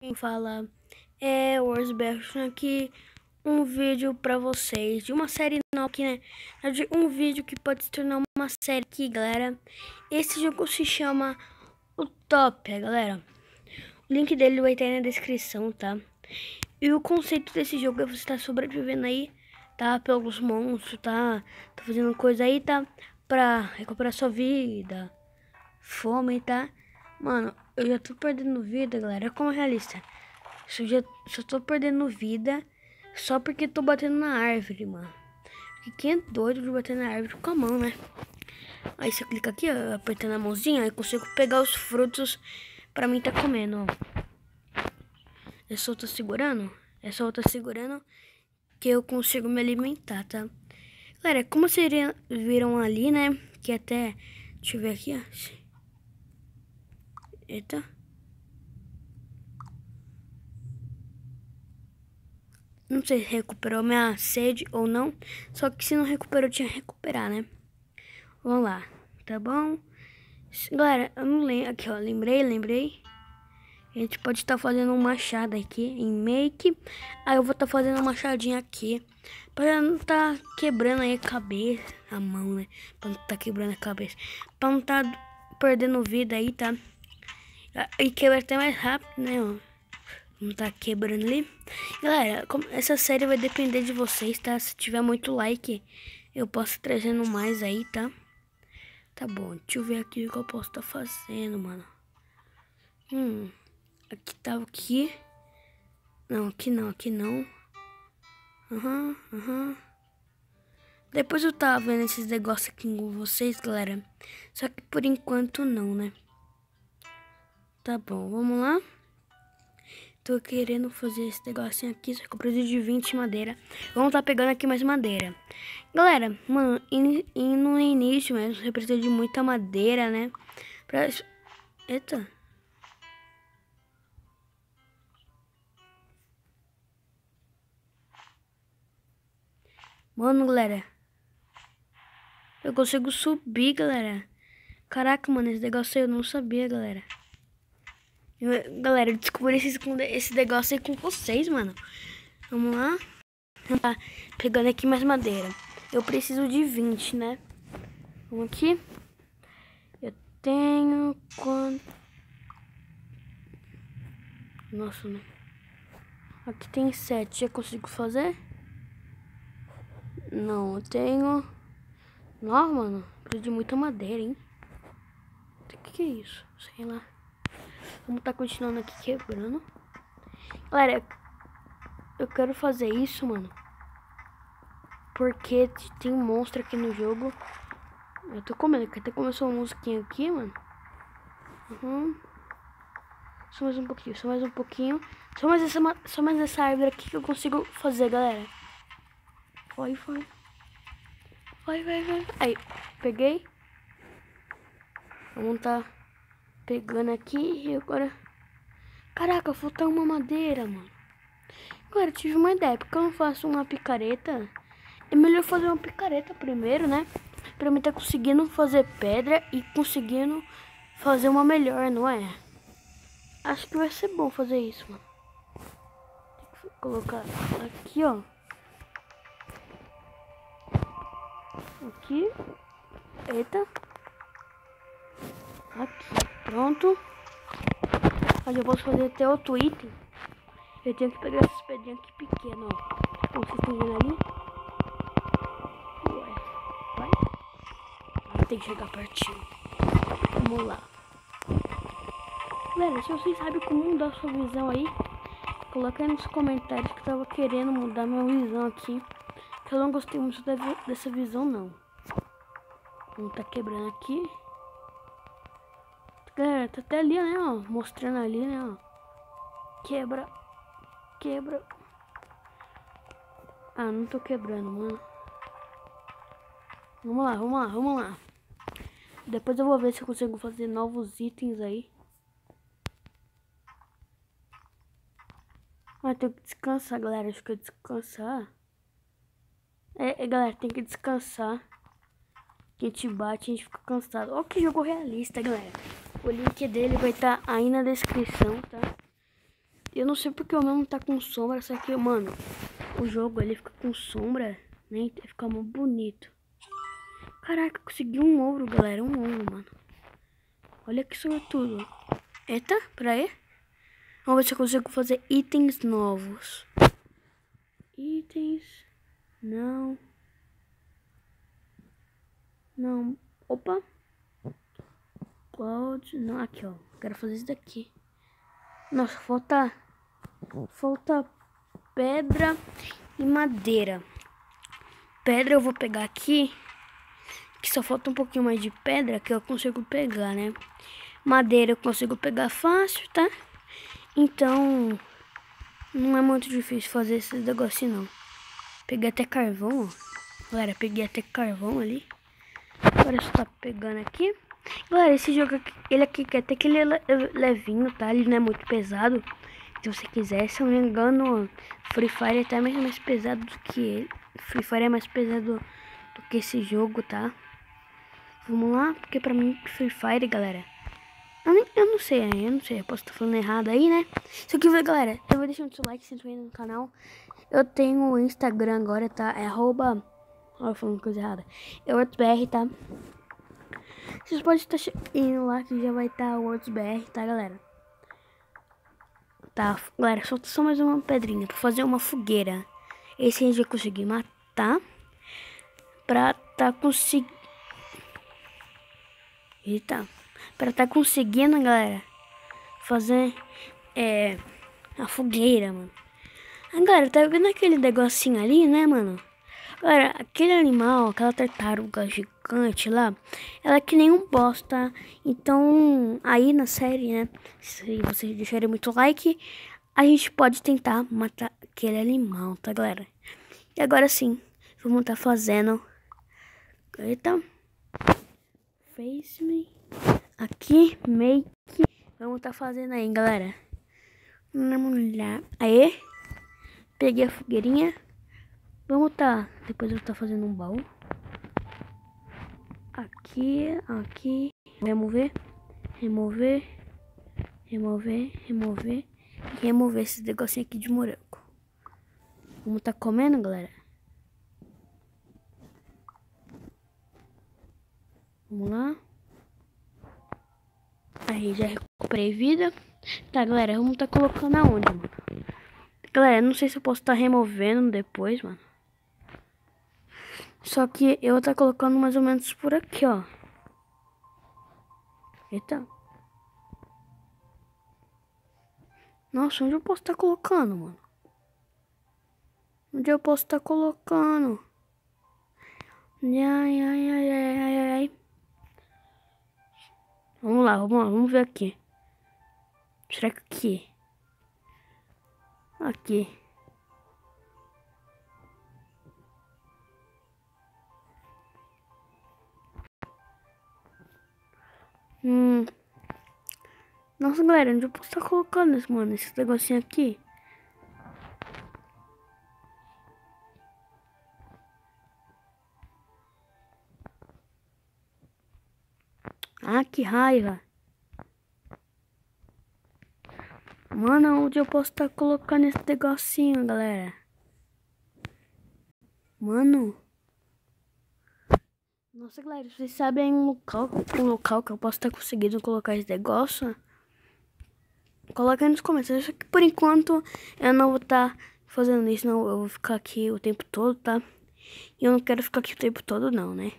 Quem fala é o Orsbergson aqui, um vídeo pra vocês de uma série nova aqui, né? Um vídeo que pode se tornar uma série aqui, galera. Esse jogo se chama Utopia, galera. O link dele vai estar aí na descrição, tá? E o conceito desse jogo é você estar tá sobrevivendo aí, tá? Pelos monstros, tá? Tá fazendo coisa aí, tá? Pra recuperar sua vida, fome, tá? Mano, eu já tô perdendo vida, galera. Como realista. Eu já só tô perdendo vida só porque tô batendo na árvore, mano. Porque quem é doido de bater na árvore com a mão, né? Aí você clica aqui, ó, apertando a mãozinha, aí consigo pegar os frutos pra mim tá comendo, ó. É só tô segurando? É só eu tô segurando que eu consigo me alimentar, tá? Galera, como vocês viram ali, né? Que até... Deixa eu ver aqui, ó. Eita. Não sei se recuperou minha sede ou não. Só que se não recuperou, tinha que recuperar, né? Vamos lá. Tá bom? Galera, eu não lembro. Aqui, ó. Lembrei, lembrei. A gente pode estar tá fazendo um machado aqui em make. Aí eu vou estar tá fazendo um machadinho aqui. Pra não tá quebrando aí a cabeça. A mão, né? Pra não tá quebrando a cabeça. Pra não tá perdendo vida aí, tá? E quebra até mais rápido, né? Não tá quebrando ali. Galera, essa série vai depender de vocês, tá? Se tiver muito like, eu posso trazendo mais aí, tá? Tá bom, deixa eu ver aqui o que eu posso tá fazendo, mano. Hum, aqui tá aqui. Não, aqui não, aqui não. Aham, uhum, aham. Uhum. Depois eu tava vendo esses negócios aqui com vocês, galera. Só que por enquanto não, né? Tá bom, vamos lá. Tô querendo fazer esse negocinho aqui, só que eu preciso de 20 madeira. Vamos tá pegando aqui mais madeira. Galera, mano, in, in, no início mesmo, você precisa de muita madeira, né? Pra... Eita. Mano, galera. Eu consigo subir, galera. Caraca, mano, esse negócio eu não sabia, galera. Galera, eu descobri esse, esse negócio aí com vocês, mano. Vamos lá. Tá pegando aqui mais madeira. Eu preciso de 20, né? Vamos aqui. Eu tenho quanto... Nossa, né? Aqui tem 7. Já consigo fazer? Não, eu tenho... Não, mano. Preciso de muita madeira, hein? O que, que é isso? Sei lá. Vamos tá continuando aqui quebrando. Galera, eu quero fazer isso, mano. Porque tem um monstro aqui no jogo. Eu tô comendo, que até começou uma musiquinha aqui, mano. Uhum. Só mais um pouquinho, só mais um pouquinho. Só mais essa, só mais essa árvore aqui que eu consigo fazer, galera. Vai, vai. Vai, vai, vai. Aí, peguei. Vamos tá pegando aqui e agora... Caraca, faltou uma madeira, mano. Agora, tive uma ideia. Porque eu não faço uma picareta? É melhor fazer uma picareta primeiro, né? Pra mim tá conseguindo fazer pedra e conseguindo fazer uma melhor, não é? Acho que vai ser bom fazer isso, mano. Que colocar aqui, ó. Aqui. Eita. Aqui. Pronto. Mas eu posso fazer até outro item. Eu tenho que pegar essas pedrinhas aqui pequenas, ó. Como vocês estão vendo ali. Ué, vai. Tem que chegar pertinho. Vamos lá. Galera, se vocês sabem como mudar sua visão aí, coloca aí nos comentários que eu tava querendo mudar minha visão aqui. Que eu não gostei muito dessa visão, não. Vamos tá quebrando aqui. Galera, tá até ali, né, ó. Mostrando ali, né, ó. Quebra. Quebra. Ah, não tô quebrando, mano. Vamos lá, vamos lá, vamos lá. Depois eu vou ver se eu consigo fazer novos itens aí. Mas tem que descansar, galera. Acho que eu descansar. É, é, galera, tem que descansar. Que gente bate, a gente fica cansado. Olha que jogo realista, galera. O link dele vai estar tá aí na descrição, tá? Eu não sei porque o meu não tá com sombra, só que, mano, o jogo ele fica com sombra, né? Fica muito bonito. Caraca, consegui um ouro, galera. Um ouro, mano. Olha que sortudo. Eita, pra aí. Vamos ver se eu consigo fazer itens novos. Itens. Não. Não. Opa. Cloud. Não, aqui, ó. Quero fazer isso daqui. Nossa, falta... Falta pedra e madeira. Pedra eu vou pegar aqui. Que só falta um pouquinho mais de pedra que eu consigo pegar, né? Madeira eu consigo pegar fácil, tá? Então, não é muito difícil fazer esses negocinhos, não. Peguei até carvão, ó. Galera, peguei até carvão ali. Agora só tá pegando aqui. Galera, esse jogo aqui, ele aqui até que ele é levinho, tá? Ele não é muito pesado. Se você quiser, se eu não me engano, Free Fire é até mesmo mais pesado do que ele. Free Fire é mais pesado do que esse jogo, tá? Vamos lá, porque pra mim Free Fire, galera. Eu, nem, eu não sei, eu não sei, eu posso estar falando errado aí, né? Só que, galera, eu vou o seu like, se inscrever no canal. Eu tenho o Instagram agora, tá? É arroba... Olha, falando coisa errada. É WordsBR, tá? Vocês podem estar indo lá que já vai estar o WordsBR, tá, galera? Tá, galera, só, só mais uma pedrinha pra fazer uma fogueira. Esse a gente vai conseguir matar. Pra tá conseguindo... Eita. Pra tá conseguindo, galera, fazer é, a fogueira, mano. Ah, galera, tá vendo aquele negocinho ali, né, mano? Galera, aquele animal, aquela tartaruga gigante lá, ela é que nem um boss, tá? Então, aí na série, né, se vocês deixarem muito like, a gente pode tentar matar aquele animal, tá, galera? E agora sim, vamos tá fazendo... Eita... Face me aqui, make. Vamos tá fazendo aí, galera. Vamos lá. Aí, peguei a fogueirinha. Vamos tá, depois eu tá fazendo um baú. Aqui, aqui. Remover, remover, remover, remover. Remover esse negocinho aqui de morango. Vamos tá comendo, galera. Vamos lá. Aí já recuperei vida. Tá, galera, vamos tá colocando aonde, mano? Galera, não sei se eu posso estar tá removendo depois, mano. Só que eu tá colocando mais ou menos por aqui, ó. Eita. Nossa, onde eu posso estar tá colocando, mano? Onde eu posso estar tá colocando? Ai, ai, ai, ai, ai, ai. Vamos lá, vamos lá, vamos ver aqui. Será que aqui? Aqui. Hum. Nossa, galera, onde eu posso estar colocando mano, esse negocinho aqui? Ah, que raiva. Mano, onde eu posso estar tá colocando esse negocinho, galera? Mano. Nossa, galera, vocês sabem um local, um local que eu posso estar tá conseguindo colocar esse negócio? Coloca aí nos comentários. Só que por enquanto eu não vou estar tá fazendo isso, não. Eu vou ficar aqui o tempo todo, tá? E eu não quero ficar aqui o tempo todo, não, né?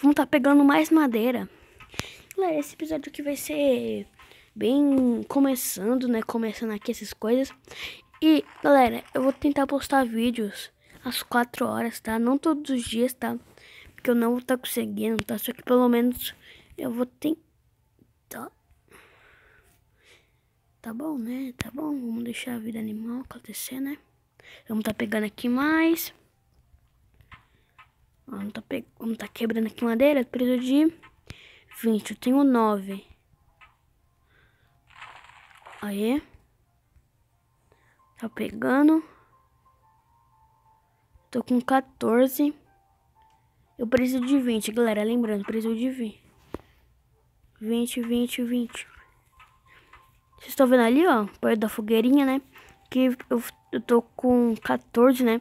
Vamos estar tá pegando mais madeira. Galera, esse episódio aqui vai ser bem começando, né? Começando aqui essas coisas. E, galera, eu vou tentar postar vídeos às 4 horas, tá? Não todos os dias, tá? Porque eu não vou estar tá conseguindo, tá? Só que pelo menos eu vou tentar. Tá bom, né? Tá bom. Vamos deixar a vida animal acontecer, né? Vamos tá pegando aqui mais. Vamos tá, pe... Vamos tá quebrando aqui madeira. Preciso de vinte. Eu tenho nove. Aí. Tá pegando. Tô com 14. Eu preciso de 20, galera. Lembrando, preciso de 20. 20, 20, 20. Vocês estão vendo ali, ó, perto da fogueirinha, né? Que eu, eu tô com 14, né?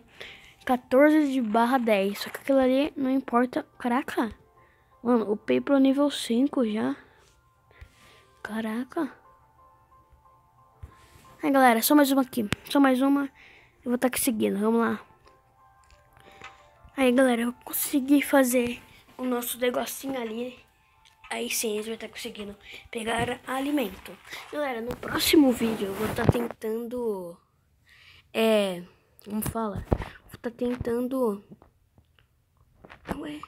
14 de barra 10. Só que aquilo ali não importa. Caraca. Mano, o pro nível 5 já. Caraca. Aí, galera, só mais uma aqui. Só mais uma. Eu vou estar tá aqui seguindo. Vamos lá. Aí, galera, eu consegui fazer o nosso negocinho ali. Aí sim, eles vão estar tá conseguindo pegar alimento. Galera, no próximo vídeo eu vou estar tá tentando... É... Como fala? Vou estar tá tentando... Ué...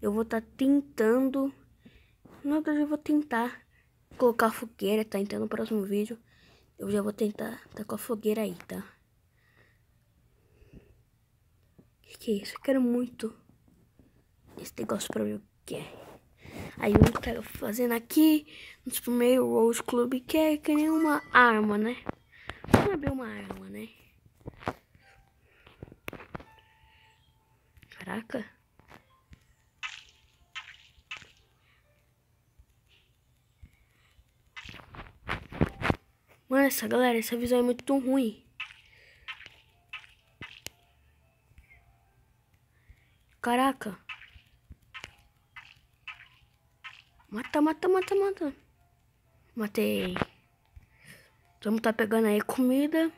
Eu vou estar tentando... Na verdade, eu vou tentar colocar fogueira, tá? Então, no próximo vídeo, eu já vou tentar tá com a fogueira aí, tá? Que que é isso? Eu quero muito esse negócio pra ver o que é. Aí eu quero fazendo aqui, no primeiro Rose Club, que é que nem uma arma, né? Não é bem uma arma, né? Caraca. Mano, essa galera, essa visão é muito ruim. Caraca. Mata, mata, mata, mata. Matei. Vamos tá pegando aí comida.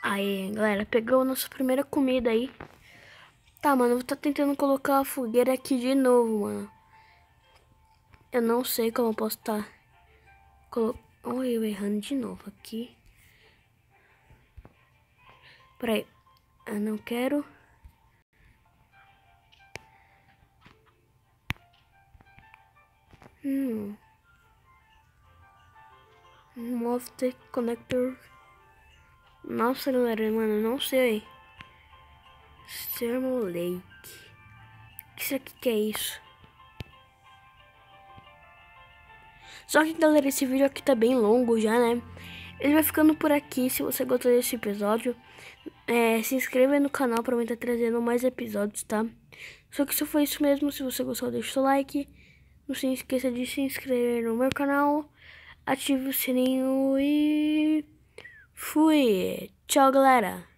Aí, galera, pegou a nossa primeira comida aí. Tá, mano, eu vou tá tentando colocar a fogueira aqui de novo, mano. Eu não sei como eu posso. Tá colo... Olha eu errando de novo aqui. Peraí. Eu não quero... Hmm. Move the connector. Nossa, galera, mano, não sei. Thermal Lake. O que será que é isso? Só que, galera, esse vídeo aqui tá bem longo já, né? Ele vai ficando por aqui. Se você gostou desse episódio, é, se inscreva no canal pra mim estar tá trazendo mais episódios, tá? Só que se foi isso mesmo, se você gostou, deixa o seu like. Não se esqueça de se inscrever no meu canal, ative o sininho e fui. Tchau, galera.